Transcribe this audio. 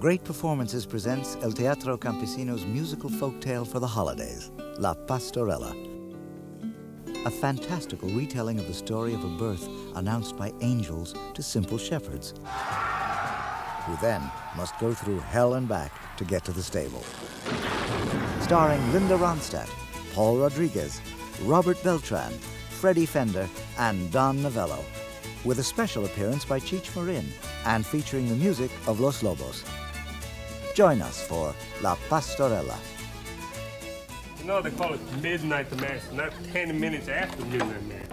Great Performances presents El Teatro Campesino's musical folktale for the holidays, La Pastorela. A fantastical retelling of the story of a birth announced by angels to simple shepherds, who then must go through hell and back to get to the stable. Starring Linda Ronstadt, Paul Rodriguez, Robert Beltran, Freddie Fender, and Don Novello, with a special appearance by Cheech Marin and featuring the music of Los Lobos. Join us for La Pastorela. You know they call it midnight mass, not 10 minutes after midnight mass.